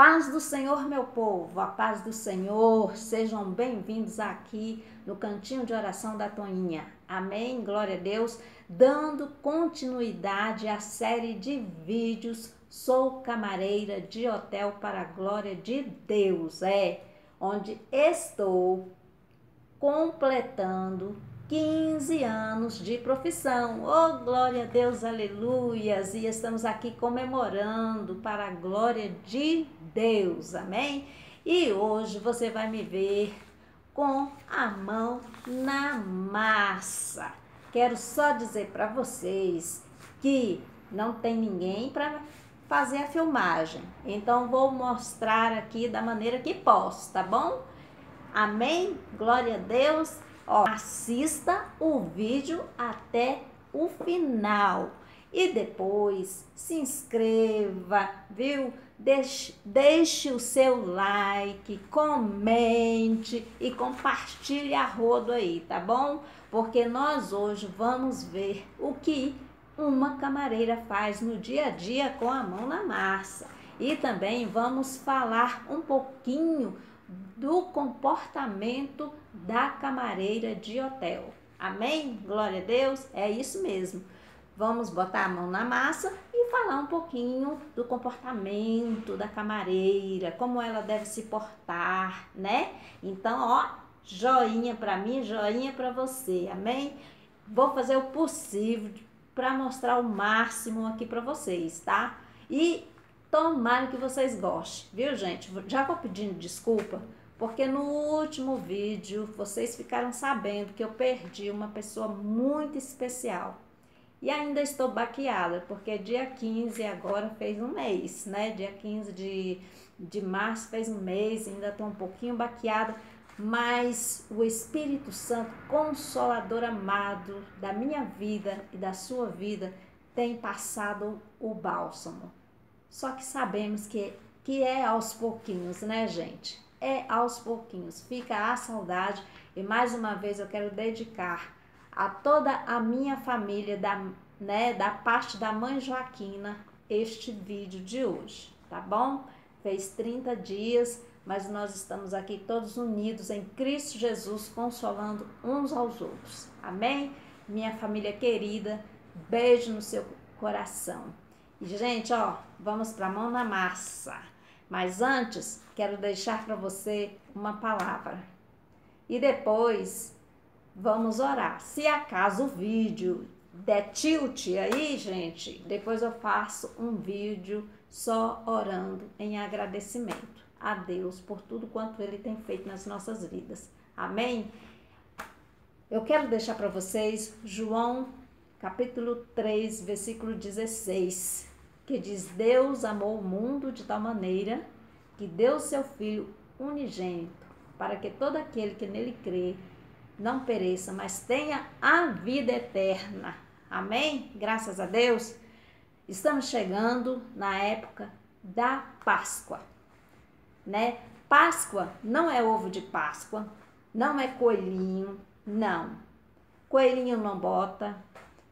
paz do Senhor, meu povo, a paz do Senhor, sejam bem-vindos aqui no Cantinho de Oração da Toinha. Amém? Glória a Deus. Dando continuidade à série de vídeos Sou Camareira de Hotel para a Glória de Deus. É onde estou completando 15 anos de profissão. Oh, glória a Deus, aleluias! E estamos aqui comemorando para a glória de Deus, amém? E hoje você vai me ver com a mão na massa. Quero só dizer para vocês que não tem ninguém para fazer a filmagem. Então vou mostrar aqui da maneira que posso, tá bom? Amém? Glória a Deus. Ó, assista o vídeo até o final e depois se inscreva, viu? Deixe, deixe o seu like, comente e compartilhe a rodo aí, tá bom? Porque nós hoje vamos ver o que uma camareira faz no dia a dia com a mão na massa. E também vamos falar um pouquinho do comportamento da camareira de hotel. Amém? Glória a Deus. É isso mesmo. Vamos botar a mão na massa e falar um pouquinho do comportamento da camareira, como ela deve se portar, né? Então, ó, joinha para mim, joinha para você. Amém? Vou fazer o possível para mostrar o máximo aqui para vocês, tá? E tomara que vocês gostem, viu, gente? Já vou pedindo desculpa porque no último vídeo vocês ficaram sabendo que eu perdi uma pessoa muito especial. E ainda estou baqueada, porque dia 15 agora fez um mês, né? Dia 15 de, de março fez um mês, ainda estou um pouquinho baqueada, mas o Espírito Santo, consolador amado da minha vida e da sua vida, tem passado o bálsamo. Só que sabemos que, que é aos pouquinhos, né, gente? É aos pouquinhos. Fica a saudade e mais uma vez eu quero dedicar a toda a minha família da, né, da parte da mãe Joaquina este vídeo de hoje, tá bom? Fez 30 dias, mas nós estamos aqui todos unidos em Cristo Jesus, consolando uns aos outros. Amém? Minha família querida, beijo no seu coração. E gente, ó, vamos para a mão na massa. Mas antes, quero deixar para você uma palavra. E depois vamos orar. Se acaso o vídeo der tilt aí, gente, depois eu faço um vídeo só orando em agradecimento a Deus por tudo quanto ele tem feito nas nossas vidas. Amém? Eu quero deixar para vocês João capítulo 3, versículo 16 que diz: Deus amou o mundo de tal maneira que deu seu Filho unigênito, para que todo aquele que nele crê não pereça, mas tenha a vida eterna. Amém? Graças a Deus. Estamos chegando na época da Páscoa, né? Páscoa não é ovo de Páscoa, não é coelhinho, não. Coelhinho não bota,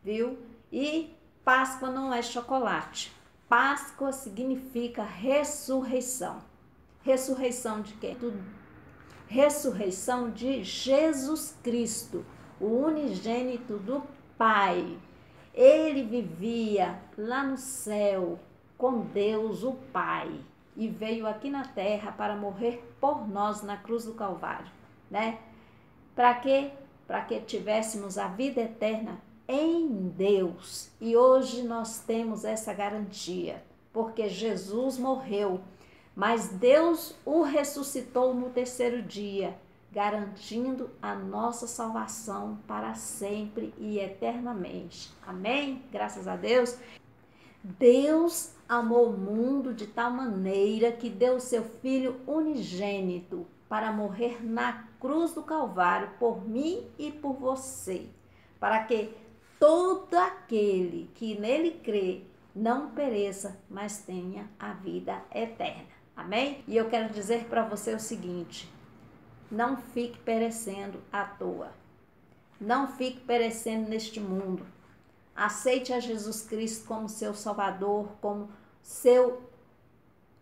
viu? E Páscoa não é chocolate. Páscoa significa ressurreição. Ressurreição de quem? Do, ressurreição de Jesus Cristo, o unigênito do Pai. Ele vivia lá no céu com Deus, o Pai, e veio aqui na terra para morrer por nós na cruz do Calvário, né? Para quê? Para que tivéssemos a vida eterna em Deus. E hoje nós temos essa garantia, porque Jesus morreu, mas Deus o ressuscitou no terceiro dia, garantindo a nossa salvação para sempre e eternamente. Amém? Graças a Deus. Deus amou o mundo de tal maneira que deu seu Filho unigênito para morrer na cruz do Calvário por mim e por você, para que todo aquele que nele crê não pereça, mas tenha a vida eterna. Amém? E eu quero dizer para você o seguinte: não fique perecendo à toa. Não fique perecendo neste mundo. Aceite a Jesus Cristo como seu Salvador, como seu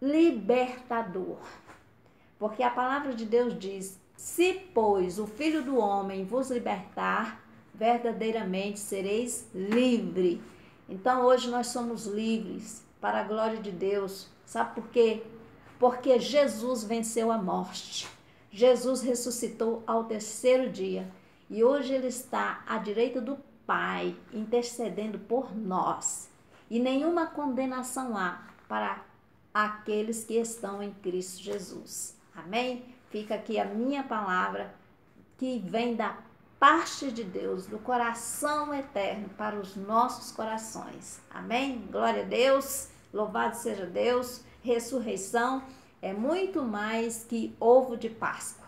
libertador. Porque a palavra de Deus diz: Se, pois, o Filho do Homem vos libertar, verdadeiramente sereis livre. Então hoje nós somos livres para a glória de Deus. Sabe por quê? Porque Jesus venceu a morte. Jesus ressuscitou ao terceiro dia e hoje ele está à direita do Pai, intercedendo por nós. E nenhuma condenação há para aqueles que estão em Cristo Jesus. Amém? Fica aqui a minha palavra que vem da parte de Deus, do coração eterno para os nossos corações. Amém? Glória a Deus, louvado seja Deus. Ressurreição é muito mais que ovo de Páscoa.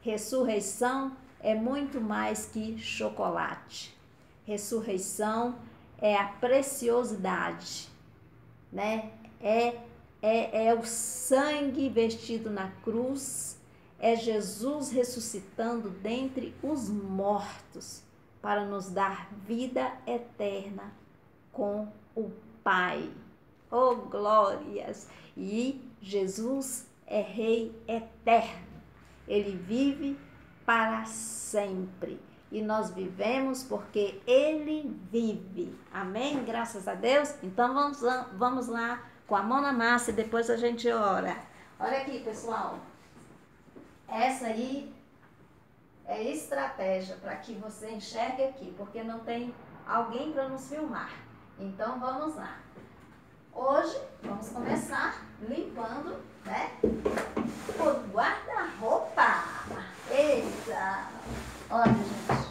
Ressurreição é muito mais que chocolate. Ressurreição é a preciosidade, né? É, é, é o sangue vestido na cruz é Jesus ressuscitando dentre os mortos para nos dar vida eterna com o Pai. Oh, glórias! E Jesus é Rei eterno. Ele vive para sempre. E nós vivemos porque Ele vive. Amém? Graças a Deus. Então vamos lá, vamos lá com a mão na massa e depois a gente ora. Olha aqui, pessoal. Essa aí é estratégia para que você enxergue aqui, porque não tem alguém para nos filmar. Então vamos lá. Hoje vamos começar limpando, né? O guarda-roupa. Eita! Olha, gente,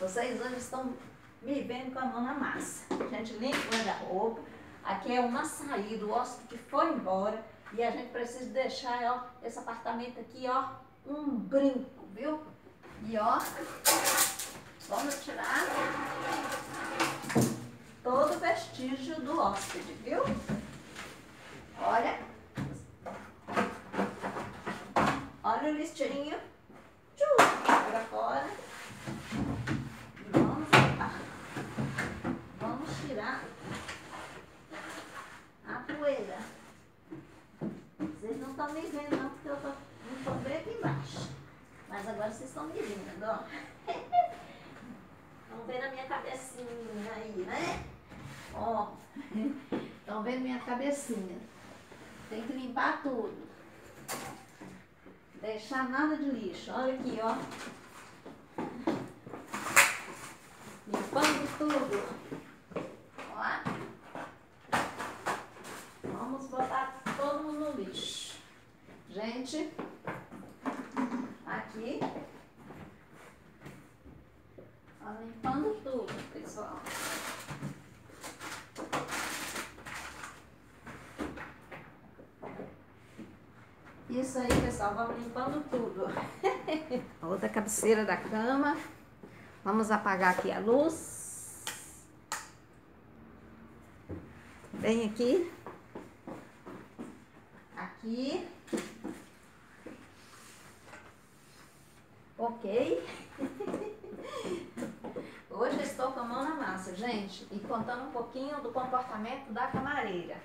vocês hoje estão me vendo com a mão na massa. A gente limpa o guarda-roupa. Aqui é uma saída, o hóspede foi embora. E a gente precisa deixar ó, esse apartamento aqui, ó, um brinco, viu? E ó, vamos tirar todo o vestígio do hóspede, viu? Olha. Olha o listinho. Para fora. E vamos limpar. Vamos tirar a poeira. Vocês não estão me vendo não, porque eu tô limpando bem aqui embaixo. Mas agora vocês estão me vendo, ó. Estão vendo a minha cabecinha aí, né? Ó. Estão vendo minha cabecinha. Tem que limpar tudo. Deixar nada de lixo. Olha aqui, ó. Limpando tudo. Gente, aqui, ó, limpando tudo, pessoal. Isso aí, pessoal, vamos limpando tudo. a outra cabeceira da cama. Vamos apagar aqui a luz. Bem aqui. Aqui. Ok? Hoje estou com a mão na massa, gente, e contando um pouquinho do comportamento da camareira.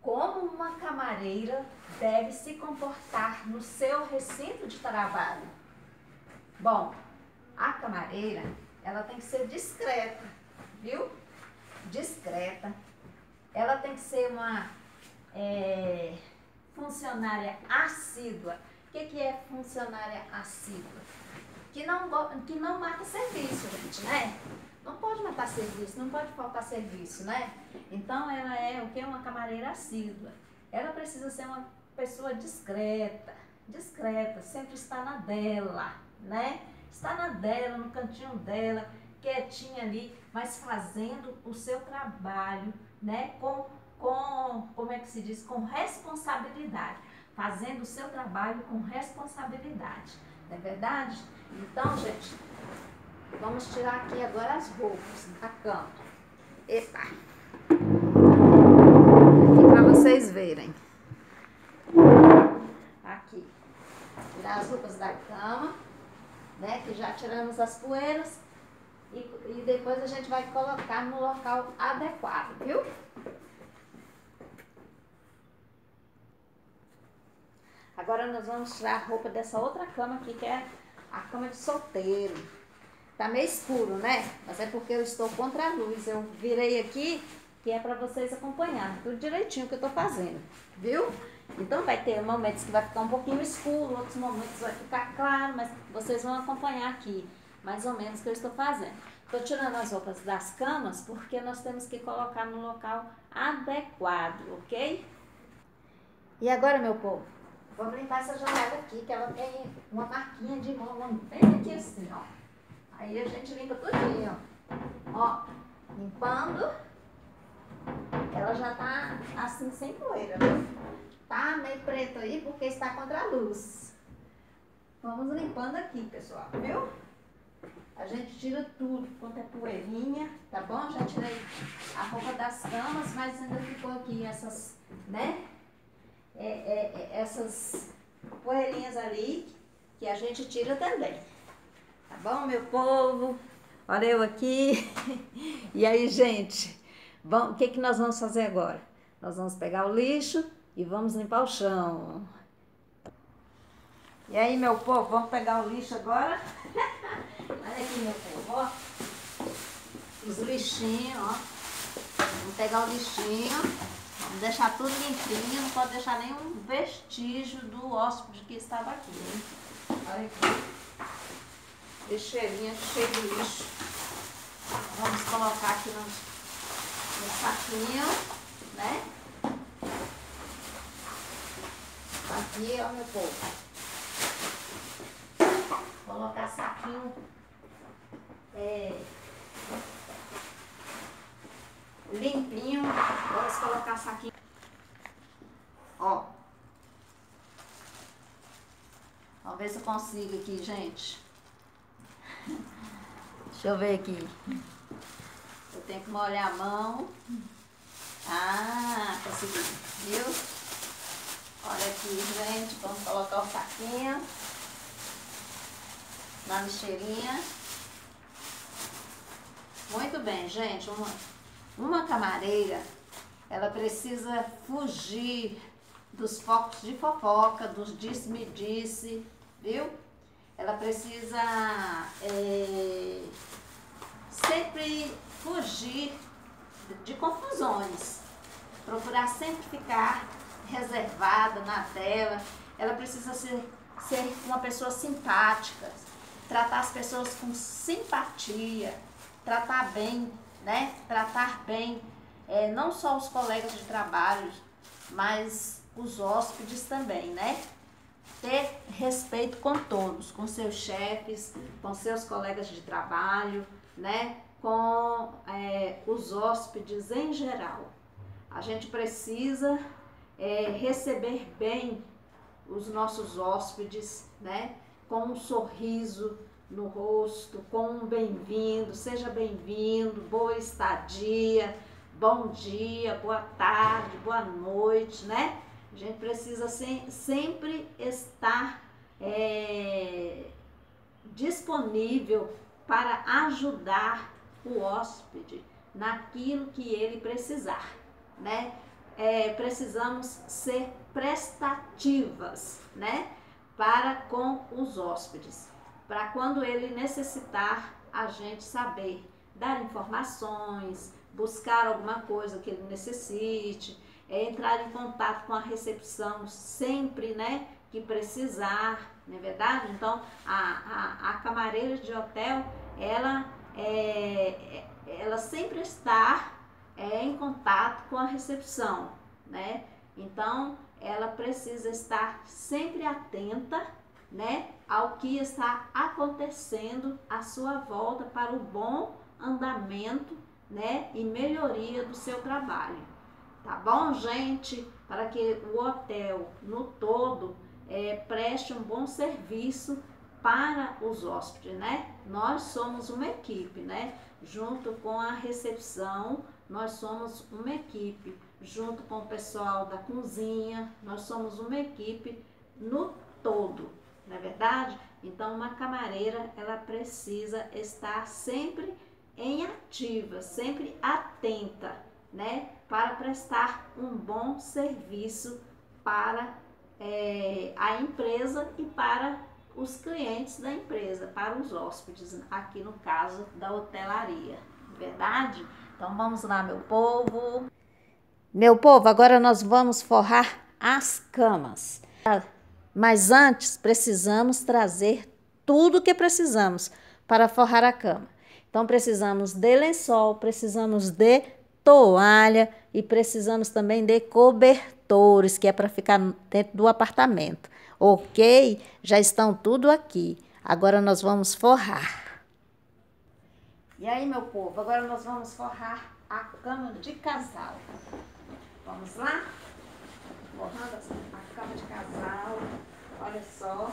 Como uma camareira deve se comportar no seu recinto de trabalho? Bom, a camareira, ela tem que ser discreta, viu? Discreta. Ela tem que ser uma é, funcionária assídua o que, que é funcionária assídua? Que não, que não mata serviço, gente, né? Não pode matar serviço, não pode faltar serviço, né? Então ela é o que? Uma camareira assídua. Ela precisa ser uma pessoa discreta, discreta, sempre está na dela, né? Está na dela, no cantinho dela, quietinha ali, mas fazendo o seu trabalho, né? Com, com como é que se diz? Com responsabilidade fazendo o seu trabalho com responsabilidade. Não é verdade? Então, gente, vamos tirar aqui agora as roupas da cama. Epa! Aqui para vocês verem. Aqui. Tirar as roupas da cama, né? Que já tiramos as poeiras. E, e depois a gente vai colocar no local adequado, viu? Agora nós vamos tirar a roupa dessa outra cama aqui, que é a cama de solteiro. Tá meio escuro, né? Mas é porque eu estou contra a luz. Eu virei aqui, que é para vocês acompanharem tudo direitinho que eu tô fazendo, viu? Então vai ter momentos que vai ficar um pouquinho escuro, outros momentos vai ficar claro, mas vocês vão acompanhar aqui, mais ou menos o que eu estou fazendo. Estou tirando as roupas das camas porque nós temos que colocar no local adequado, ok? E agora, meu povo, vamos limpar essa janela aqui, que ela tem uma marquinha de mão bem aqui assim, ó. Aí a gente limpa tudinho, ó. Limpando, ela já tá assim sem poeira? Tá meio preto aí porque está contra a luz. Vamos limpando aqui, pessoal, viu? A gente tira tudo quanto é poeirinha, tá bom? Já tirei a roupa das camas, mas ainda ficou aqui essas, né? É, é, é, essas poeirinhas ali que a gente tira também. Tá bom, meu povo? Olha eu aqui. E aí, gente? O que, que nós vamos fazer agora? Nós vamos pegar o lixo e vamos limpar o chão. E aí, meu povo, vamos pegar o lixo agora? Olha aqui, meu povo, ó. Os lixinhos, ó. Vamos pegar o lixinho, vamos deixar tudo limpinho, não pode deixar nenhum vestígio do hóspede que estava aqui, hein? Olha aqui. Lixeirinha cheio de lixo. Vamos colocar aqui no, no saquinho, né? Aqui, ó, meu povo. Colocar saquinho. É, limpinho. Vamos colocar saquinho. Ó. Vamos ver se eu consigo aqui, gente. Deixa eu ver aqui. Eu tenho que molhar a mão. Ah, consegui. Viu? Olha aqui, gente, vamos colocar o saquinho na lixeirinha. Muito bem, gente, uma, uma camareira, ela precisa fugir dos focos de fofoca, dos disse-me-disse, viu? Ela precisa é, sempre fugir de confusões, procurar sempre ficar reservada na tela. Ela precisa ser, ser uma pessoa simpática, tratar as pessoas com simpatia, tratar bem, né? Tratar bem é, não só os colegas de trabalho, mas os hóspedes também, né? Ter respeito com todos, com seus chefes, com seus colegas de trabalho, né? Com é, os hóspedes em geral. A gente precisa é, receber bem os nossos hóspedes, né? Com um sorriso no rosto, com um bem-vindo, seja bem-vindo, boa estadia, bom dia, boa tarde, boa noite, né? A gente precisa sem, sempre estar é, disponível para ajudar o hóspede naquilo que ele precisar, né? é, precisamos ser prestativas, né? Para com os hóspedes, para quando ele necessitar, a gente saber dar informações, buscar alguma coisa que ele necessite, é, entrar em contato com a recepção sempre, né? Que precisar, não é verdade? Então, a, a, a camareira de hotel, ela, é, é ela sempre está é em contato com a recepção, né? Então, ela precisa estar sempre atenta, né, ao que está acontecendo à sua volta para o bom andamento, né, e melhoria do seu trabalho. Tá bom, gente? Para que o hotel no todo é, preste um bom serviço para os hóspedes, né? Nós somos uma equipe, né? Junto com a recepção, nós somos uma equipe, junto com o pessoal da cozinha, nós somos uma equipe no todo, não é verdade? Então, uma camareira, ela precisa estar sempre em ativa, sempre atenta, né? Para prestar um bom serviço para é, a empresa e para os clientes da empresa, para os hóspedes, aqui no caso da hotelaria, verdade? Então vamos lá, meu povo. Meu povo, agora nós vamos forrar as camas. Mas antes precisamos trazer tudo que precisamos para forrar a cama. Então precisamos de lençol, precisamos de toalha e precisamos também de cobertores, que é para ficar dentro do apartamento. Ok? Já estão tudo aqui. Agora nós vamos forrar. E aí, meu povo, agora nós vamos forrar a cama de casal. Vamos lá? Forrando a cama de casal. Olha só.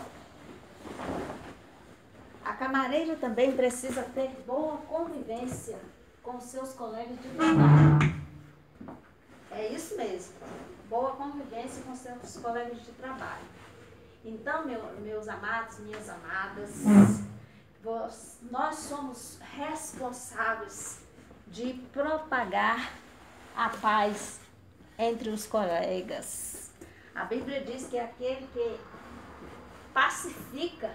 A camareira também precisa ter boa convivência com seus colegas de trabalho. É isso mesmo. Boa convivência com seus colegas de trabalho. Então, meu, meus amados, minhas amadas, vos, nós somos responsáveis de propagar a paz entre os colegas. A Bíblia diz que aquele que pacifica,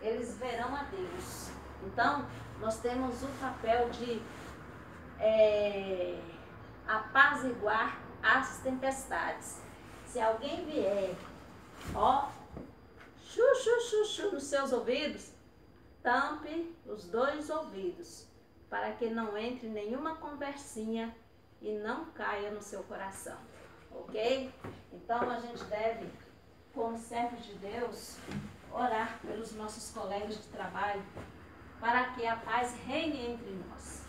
eles verão a Deus. Então, nós temos o papel de é, apaziguar as tempestades. Se alguém vier, ó, chu, chu, chu, chu nos seus ouvidos, tampe os dois ouvidos, para que não entre nenhuma conversinha e não caia no seu coração, ok? Então a gente deve, como servos de Deus, orar pelos nossos colegas de trabalho, para que a paz reine entre nós.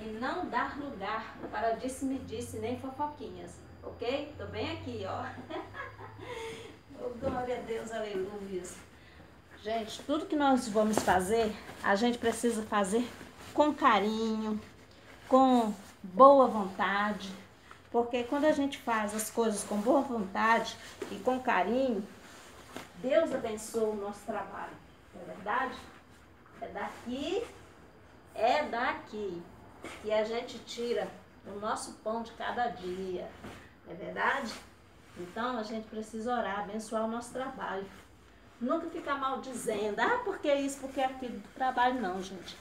E não dar lugar para disse-me-disse nem fofoquinhas, ok? Tô bem aqui, ó. oh, glória a Deus, aleluia. Gente, tudo que nós vamos fazer, a gente precisa fazer com carinho, com boa vontade, porque quando a gente faz as coisas com boa vontade e com carinho, Deus abençoa o nosso trabalho. Não é verdade? É daqui, é daqui que a gente tira o nosso pão de cada dia. É verdade? Então a gente precisa orar, abençoar o nosso trabalho. Nunca ficar mal dizendo, ah, porque isso, porque aquilo do trabalho, não, gente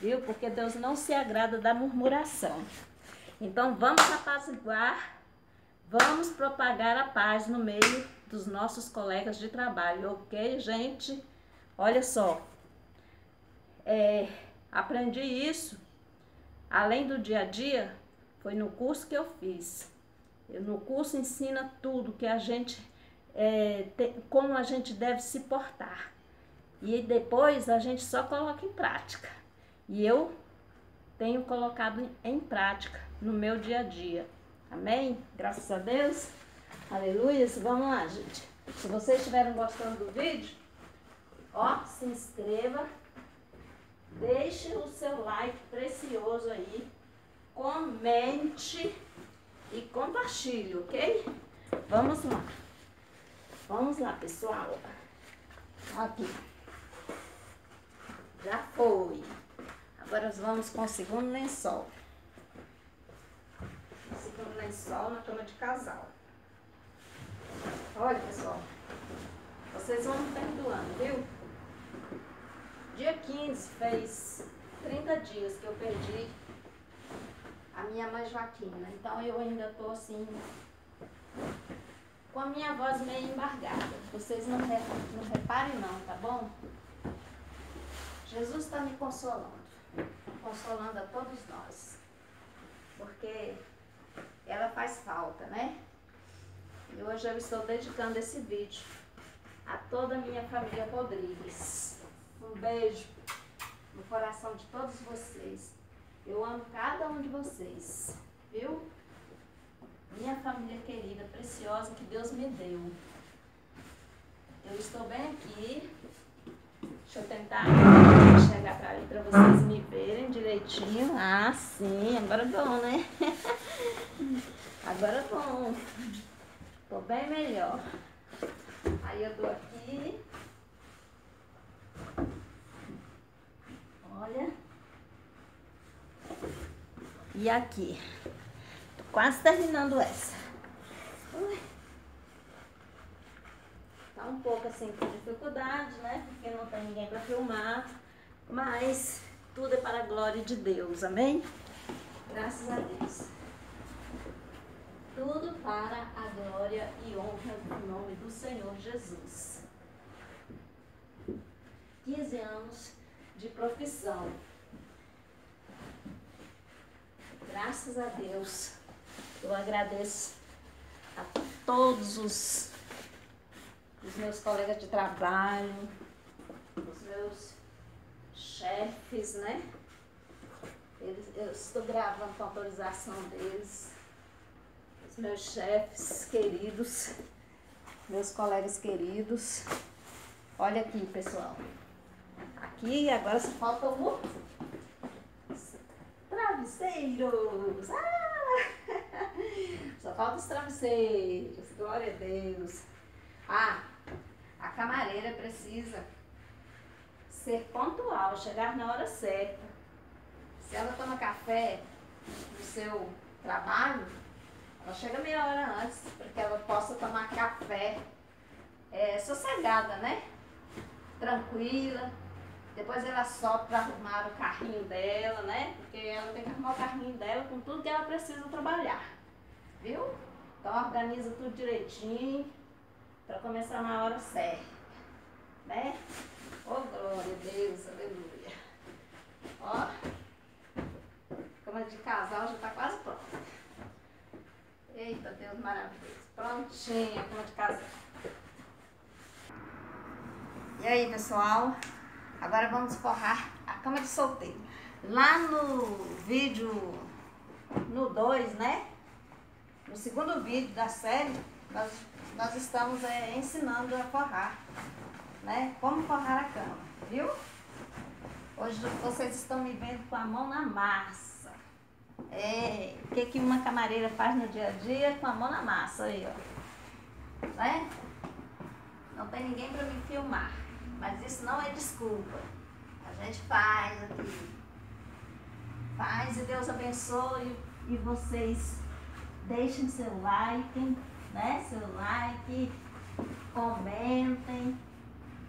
viu? Porque Deus não se agrada da murmuração. Então vamos apaziguar, vamos propagar a paz no meio dos nossos colegas de trabalho, ok, gente? Olha só, é, aprendi isso, além do dia a dia, foi no curso que eu fiz. No curso ensina tudo que a gente, é, como a gente deve se portar. E depois a gente só coloca em prática. E eu tenho colocado em prática no meu dia a dia. Amém? Graças a Deus. Aleluia. Vamos lá, gente. Se vocês estiverem gostando do vídeo, ó, se inscreva. Deixe o seu like precioso aí. Comente e compartilhe, ok? Vamos lá. Vamos lá, pessoal. Aqui. Já foi. Agora vamos com o segundo lençol. O segundo lençol na cama de casal. Olha, pessoal. Vocês vão me perdoando, viu? Dia 15 fez 30 dias que eu perdi a minha mãe Joaquina. Então eu ainda tô assim com a minha voz meio embargada. Vocês não, não reparem não, tá bom? Jesus está me consolando consolando a todos nós. Porque ela faz falta, né? E hoje eu estou dedicando esse vídeo a toda a minha família Rodrigues. Um beijo no coração de todos vocês. Eu amo cada um de vocês, viu? Minha família querida, preciosa que Deus me deu. Eu estou bem aqui Deixa eu tentar chegar pra ali pra vocês me verem direitinho. Ah, sim, agora é bom, né? Agora é bom. Tô bem melhor. Aí eu dou aqui. Olha. E aqui. Tô quase terminando essa. Ui. um pouco assim com dificuldade, né? Porque não tem ninguém para filmar, mas tudo é para a glória de Deus, amém? Graças a Deus. Tudo para a glória e honra do nome do Senhor Jesus. 15 anos de profissão. Graças a Deus, eu agradeço a todos os, os meus colegas de trabalho, os meus chefes, né? Eles, eu estou gravando com autorização deles, os meus chefes queridos, meus colegas queridos. Olha aqui, pessoal. Aqui agora só falta o travesseiros. Ah! Só falta os travesseiros. Glória a Deus. Ah, a camareira precisa ser pontual, chegar na hora certa. Se ela toma café no seu trabalho, ela chega meia hora antes, para que ela possa tomar café é, sossegada, né? Tranquila. Depois ela sobe para arrumar o carrinho dela, né? Porque ela tem que arrumar o carrinho dela com tudo que ela precisa trabalhar. Viu? Então organiza tudo direitinho para começar na hora certa. Né? Oh, glória a Deus, aleluia. Ó, cama de casal já está quase pronta. Eita, Deus maravilhoso. Prontinha, cama de casal. E aí, pessoal? Agora vamos forrar a cama de solteiro. Lá no vídeo, no 2, né? No segundo vídeo da série, nós, nós estamos é, ensinando a forrar né? Como forrar a cama, viu? Hoje vocês estão me vendo com a mão na massa. É, o que, que uma camareira faz no dia a dia com a mão na massa aí, ó. Né? Não tem ninguém para me filmar, mas isso não é desculpa. A gente faz aqui. Faz e Deus abençoe e vocês deixem seu like, né? Seu like, comentem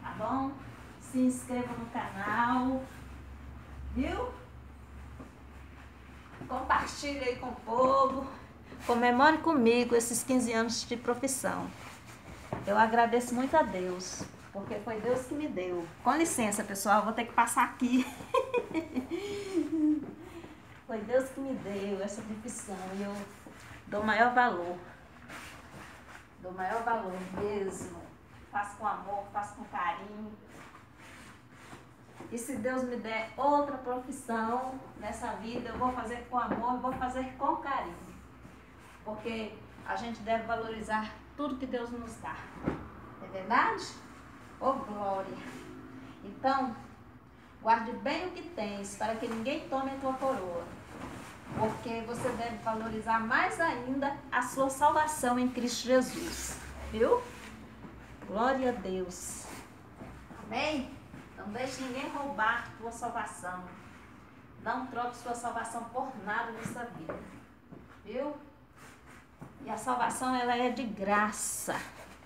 tá bom? Se inscreva no canal, viu? Compartilhe aí com o povo. Comemore comigo esses 15 anos de profissão. Eu agradeço muito a Deus, porque foi Deus que me deu. Com licença, pessoal, vou ter que passar aqui. foi Deus que me deu essa profissão e eu dou maior valor. Dou maior valor mesmo faço com amor, faço com carinho. E se Deus me der outra profissão nessa vida, eu vou fazer com amor, vou fazer com carinho. Porque a gente deve valorizar tudo que Deus nos dá. É verdade? Oh glória! Então, guarde bem o que tens, para que ninguém tome a tua coroa. Porque você deve valorizar mais ainda a sua salvação em Cristo Jesus. Viu? Glória a Deus. Amém? Não deixe ninguém roubar tua salvação. Não troque sua salvação por nada nessa vida. Viu? E a salvação ela é de graça.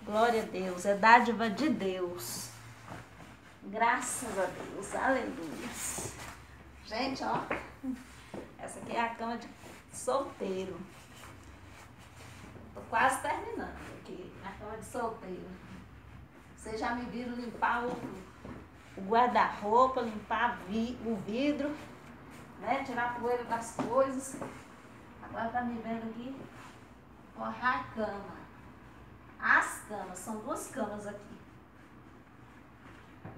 Glória a Deus, é dádiva de Deus. Graças a Deus, aleluia. Gente, ó, essa aqui é a cama de solteiro. Tô quase terminando aqui, a cama de solteiro. Vocês já me viram limpar o, guarda-roupa, limpar vi, o vidro, né? Tirar poeira das coisas. Agora tá me vendo aqui forrar a cama. As camas, são duas camas aqui.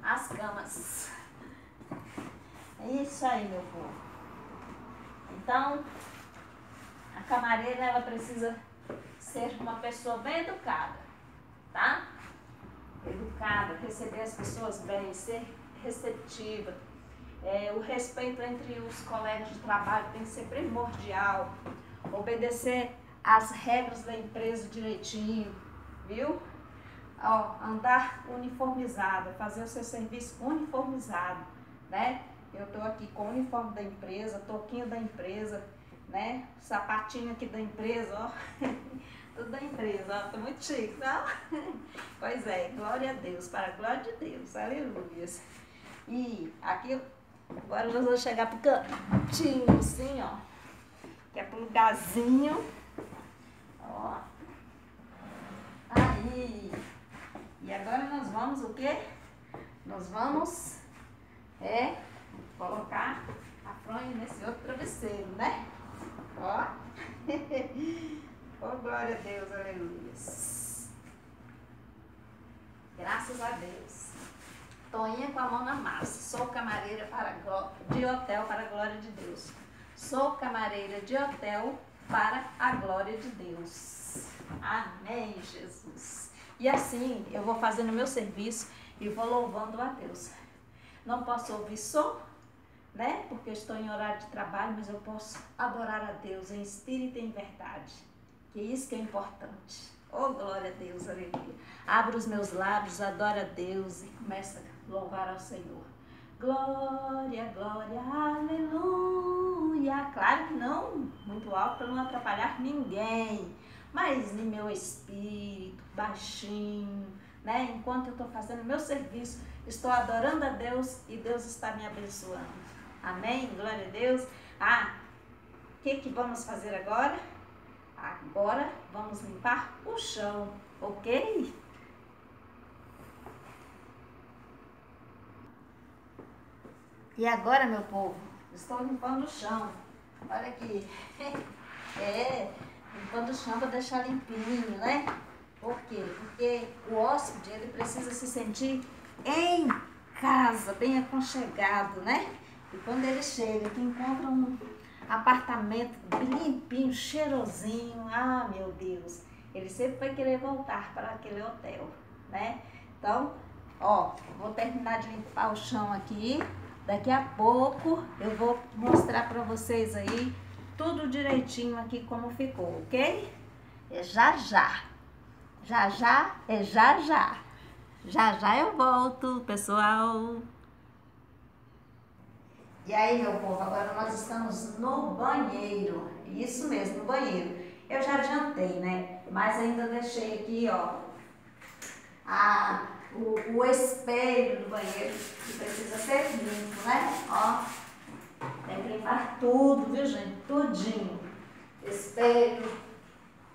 As camas. É isso aí, meu povo. Então, a camareira, ela precisa ser uma pessoa bem educada, tá? educada, receber as pessoas bem, ser receptiva. É, o respeito entre os colegas de trabalho tem que ser primordial. Obedecer as regras da empresa direitinho, viu? Ó, andar uniformizado, fazer o seu serviço uniformizado, né? Eu tô aqui com o uniforme da empresa, toquinho da empresa, né? Sapatinho aqui da empresa, ó. Tudo da empresa, ó, tô muito chique, não? Pois é, glória a Deus, para a glória de Deus, aleluia. E aqui, agora nós vamos chegar pro cantinho, assim, ó. Que é pro lugarzinho. Ó. E agora nós vamos o quê? Nós vamos, é, colocar a fronha nesse outro travesseiro, né? Ó. oh, glória a Deus, aleluia. Graças a Deus. Toinha com a mão na massa. Sou camareira para, de hotel para a glória de Deus. Sou camareira de hotel para a glória de Deus. Amém, Jesus. E assim eu vou fazendo meu serviço e vou louvando a Deus. Não posso ouvir som, né? Porque estou em horário de trabalho, mas eu posso adorar a Deus em espírito e em verdade. Que isso que é importante. Oh, glória a Deus, aleluia. Abra os meus lábios, adora a Deus e começa a louvar ao Senhor. Glória, glória, aleluia. Claro que não muito alto para não atrapalhar ninguém, mas em meu espírito, baixinho, né? Enquanto eu estou fazendo meu serviço, estou adorando a Deus e Deus está me abençoando. Amém? Glória a Deus. Ah, o que, que vamos fazer agora? Agora vamos limpar o chão, ok? E agora, meu povo, estou limpando o chão. Olha aqui. É, limpando o chão para deixar limpinho, né? Por quê? Porque o hóspede, ele precisa se sentir em casa, bem aconchegado, né? E quando ele chega, que encontra um apartamento limpinho, cheirosinho, ah, meu Deus, ele sempre vai querer voltar para aquele hotel, né? Então, ó, vou terminar de limpar o chão aqui. Daqui a pouco eu vou mostrar para vocês aí tudo direitinho aqui como ficou, ok? É já já. Já já é já já. Já já eu volto, pessoal. E aí, meu povo, agora nós estamos no banheiro. Isso mesmo, no banheiro. Eu já adiantei, né? Mas ainda deixei aqui, ó, a, o, o espelho do banheiro, que precisa ser limpo, né? Ó, tem que limpar tudo, viu, gente? Tudinho. Espelho,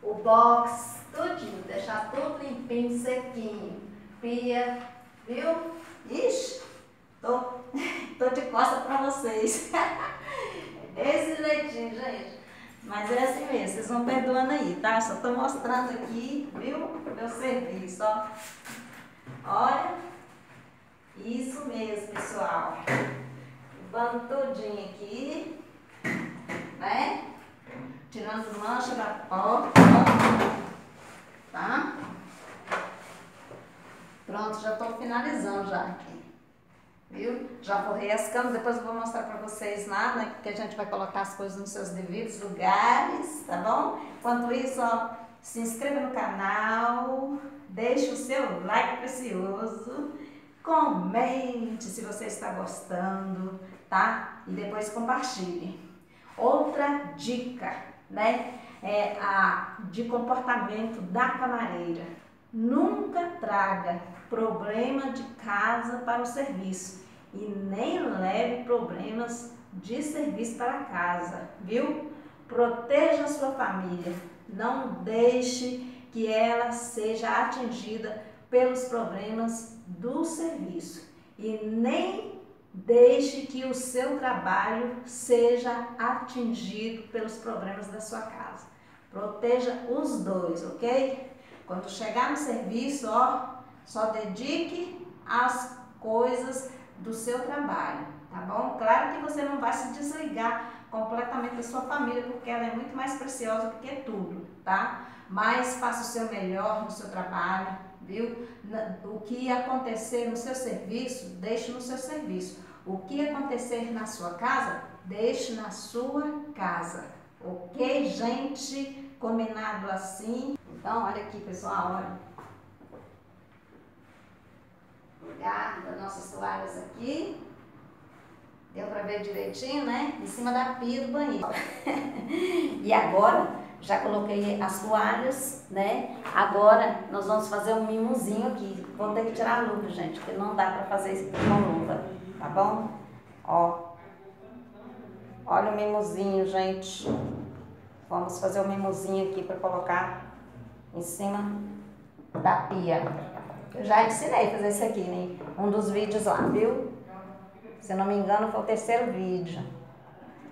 o box, tudinho. Deixar tudo limpinho, sequinho. Pia, viu? Ixi, Tô, tô de costa pra vocês. Desse jeitinho, gente. Mas é assim mesmo, vocês vão perdoando aí, tá? Só tô mostrando aqui, viu? Meu serviço, ó. Olha. Isso mesmo, pessoal. Limpando todinho aqui. Né? Tirando mancha da porta. Tá? Pronto, já tô finalizando já aqui viu? Já forrei as camas, depois eu vou mostrar para vocês lá, né, que a gente vai colocar as coisas nos seus devidos lugares, tá bom? Enquanto isso, ó, se inscreva no canal, deixe o seu like precioso, comente se você está gostando, tá? E depois compartilhe. Outra dica, né, é a de comportamento da camareira. Nunca traga problema de casa para o serviço e nem leve problemas de serviço para casa, viu? Proteja a sua família, não deixe que ela seja atingida pelos problemas do serviço e nem deixe que o seu trabalho seja atingido pelos problemas da sua casa. Proteja os dois, ok? Quando chegar no serviço, ó, só dedique às coisas do seu trabalho, tá bom? Claro que você não vai se desligar completamente da sua família, porque ela é muito mais preciosa do que tudo, tá? Mas faça o seu melhor no seu trabalho, viu? O que acontecer no seu serviço, deixe no seu serviço. O que acontecer na sua casa, deixe na sua casa. Ok, gente? Combinado assim? Então, olha aqui, pessoal, olha lugar das nossas toalhas aqui. Deu para ver direitinho, né? Em cima da pia do banheiro. e agora, Já coloquei as toalhas, né? Agora nós vamos fazer um mimozinho aqui. Vou ter que tirar a luva, gente, porque não dá pra fazer isso com luva, tá bom? Ó. Olha o mimozinho, gente. Vamos fazer o mimozinho aqui para colocar em cima da pia. Eu já ensinei a fazer isso aqui, né? Um dos vídeos lá, viu? Se não me engano, foi o terceiro vídeo.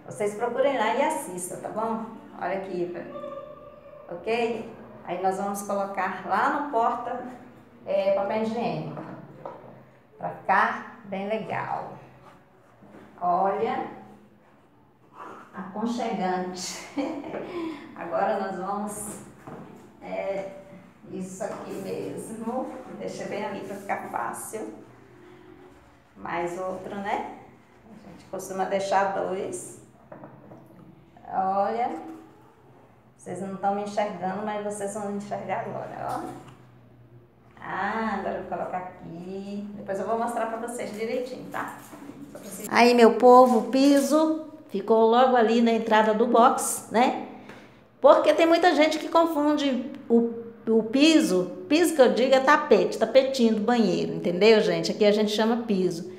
Vocês procurem lá e assistam, tá bom? Olha aqui, ok? Aí nós vamos colocar lá no porta é, papel higiênico. Pra ficar bem legal. Olha, aconchegante. Agora nós vamos é, isso aqui mesmo. Deixa bem ali para ficar fácil. Mais outro, né? A gente costuma deixar dois. Olha. Vocês não estão me enxergando, mas vocês vão enxergar agora, ó. Ah, agora eu vou colocar aqui. Depois eu vou mostrar para vocês direitinho, tá? Aí, meu povo, o piso ficou logo ali na entrada do box, né? Porque tem muita gente que confunde o, o piso, piso que eu digo é tapete, tapetinho do banheiro, entendeu, gente? Aqui a gente chama piso.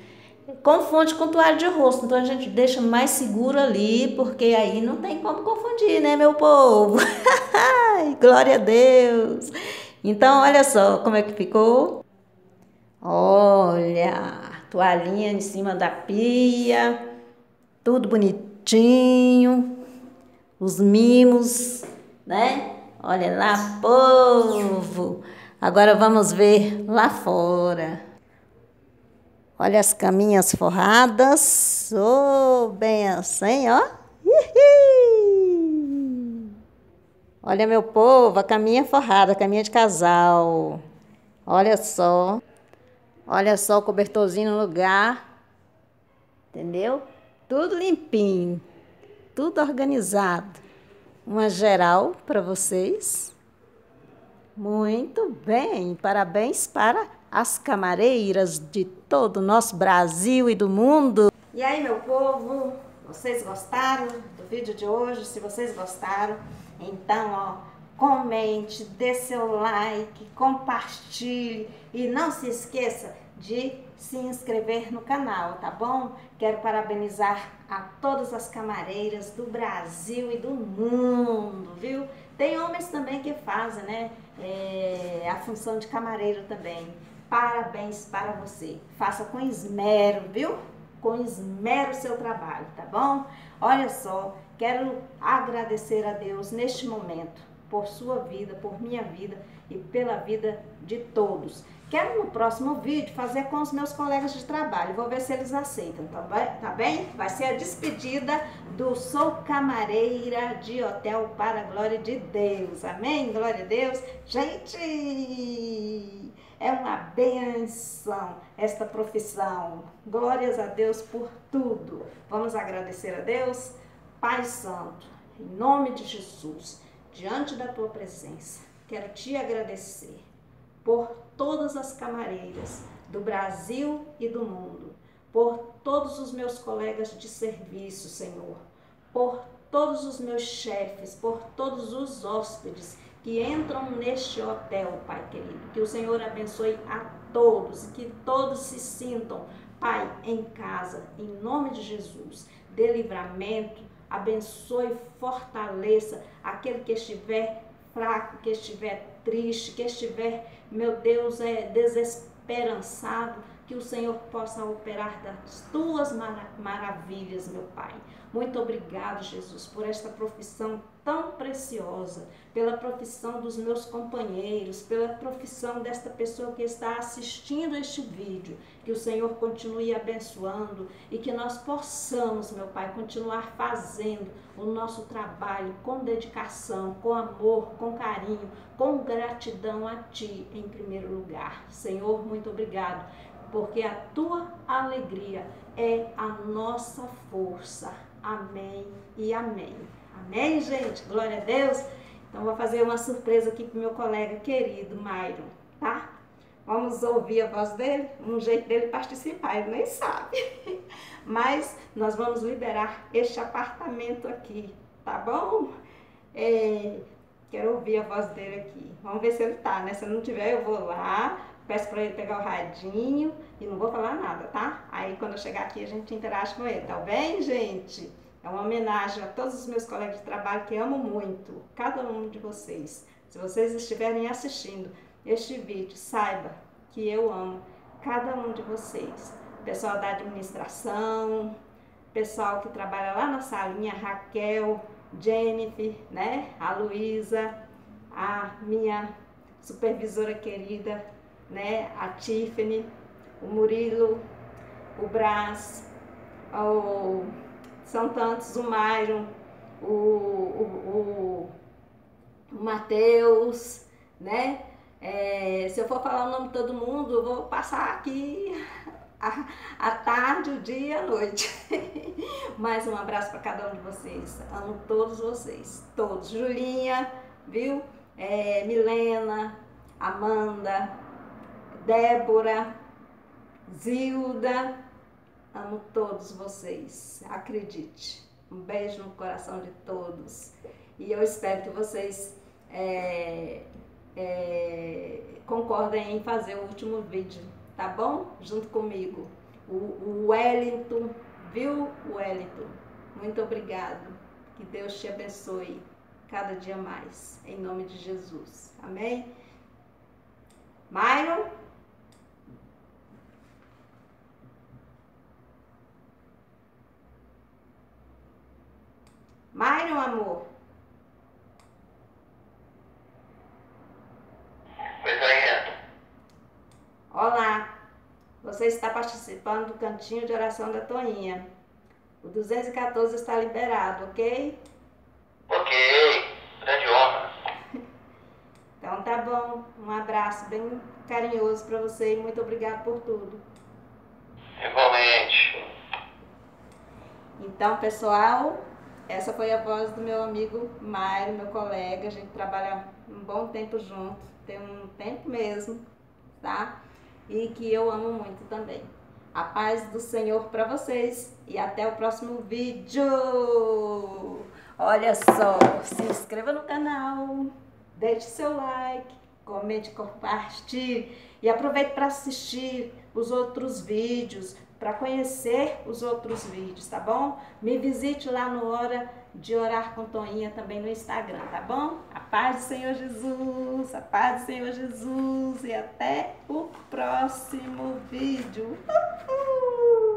Confunde com toalha de rosto, então a gente deixa mais seguro ali, porque aí não tem como confundir, né, meu povo? Glória a Deus! Então, olha só como é que ficou. Olha, toalhinha em cima da pia, tudo bonitinho os mimos, né? Olha lá, povo. Agora vamos ver lá fora. Olha as caminhas forradas. Oh, bem assim, ó. Olha, meu povo, a caminha forrada, a caminha de casal. Olha só. Olha só o cobertorzinho no lugar. Entendeu? Tudo limpinho tudo organizado. Uma geral para vocês. Muito bem, parabéns para as camareiras de todo o nosso Brasil e do mundo. E aí, meu povo, vocês gostaram do vídeo de hoje? Se vocês gostaram, então, ó, comente, dê seu like, compartilhe e não se esqueça de se inscrever no canal, tá bom? Quero parabenizar a todas as camareiras do Brasil e do mundo, viu? Tem homens também que fazem, né? É, a função de camareiro também. Parabéns para você. Faça com esmero, viu? Com esmero o seu trabalho, tá bom? Olha só, quero agradecer a Deus neste momento por sua vida, por minha vida e pela vida de todos. Quero no próximo vídeo fazer com os meus colegas de trabalho. Vou ver se eles aceitam, tá bem? Tá? Vai ser a despedida do Sou Camareira de Hotel para a Glória de Deus. Amém? Glória a Deus. Gente, é uma benção esta profissão. Glórias a Deus por tudo. Vamos agradecer a Deus? Pai Santo, em nome de Jesus, diante da tua presença, quero te agradecer por todas as camareiras do Brasil e do mundo, por todos os meus colegas de serviço, Senhor, por todos os meus chefes, por todos os hóspedes que entram neste hotel, Pai querido. Que o Senhor abençoe a todos e que todos se sintam, Pai, em casa, em nome de Jesus. Dê livramento, abençoe, fortaleça aquele que estiver fraco, que estiver triste, que estiver, meu Deus, é desesperançado, que o Senhor possa operar das tuas maravilhas, meu Pai. Muito obrigado, Jesus, por esta profissão tão preciosa, pela profissão dos meus companheiros, pela profissão desta pessoa que está assistindo este vídeo. Que o Senhor continue abençoando e que nós possamos, meu Pai, continuar fazendo o nosso trabalho com dedicação, com amor, com carinho, com gratidão a Ti em primeiro lugar. Senhor, muito obrigado, porque a Tua alegria é a nossa força. Amém e amém. Amém, gente? Glória a Deus. Então, vou fazer uma surpresa aqui para o meu colega querido, Mairo, tá? Vamos ouvir a voz dele, um jeito dele participar, ele nem sabe. Mas nós vamos liberar este apartamento aqui, tá bom? É, Quero ouvir a voz dele aqui. Vamos ver se ele tá, né? Se ele não tiver, eu vou lá, peço para ele pegar o radinho e não vou falar nada, tá? Aí quando eu chegar aqui a gente interage com ele, tá bem, gente? É uma homenagem a todos os meus colegas de trabalho que amo muito, cada um de vocês. Se vocês estiverem assistindo este vídeo, saiba que eu amo cada um de vocês. Pessoal da administração, pessoal que trabalha lá na salinha, Raquel, Jennifer, né? A Luísa, a minha supervisora querida, né? A Tiffany, o Murilo, o Brás, o, são tantos, o Myron, o, o, o, o Matheus, né? É, se eu for falar o nome de todo mundo, eu vou passar aqui a, a tarde, o dia e a noite. Mais um abraço para cada um de vocês. Amo todos vocês, todos. Julinha, viu? É, Milena, Amanda, Débora, Zilda. Amo todos vocês, acredite. Um beijo no coração de todos. E eu espero que vocês é, é, concordem em fazer o último vídeo tá bom? Junto comigo. O, o Wellington, viu, Wellington? Muito obrigado. Que Deus te abençoe cada dia mais. Em nome de Jesus. Amém? Myron? Myron, amor. Olá, você está participando do cantinho de oração da Toinha. O 214 está liberado, ok? Ok, grande honra. Então tá bom, um abraço bem carinhoso para você e muito obrigado por tudo. Igualmente. Então, pessoal, essa foi a voz do meu amigo Mário, meu colega. A gente trabalha um bom tempo junto, tem um tempo mesmo, tá? e que eu amo muito também. A paz do Senhor para vocês e até o próximo vídeo. Olha só, se inscreva no canal, deixe seu like, comente, compartilhe e aproveite para assistir os outros vídeos, para conhecer os outros vídeos, tá bom? Me visite lá no Hora de Orar com Toinha também no Instagram, tá bom? A paz do Senhor Jesus, a paz do Senhor Jesus e até o próximo vídeo. Uhul.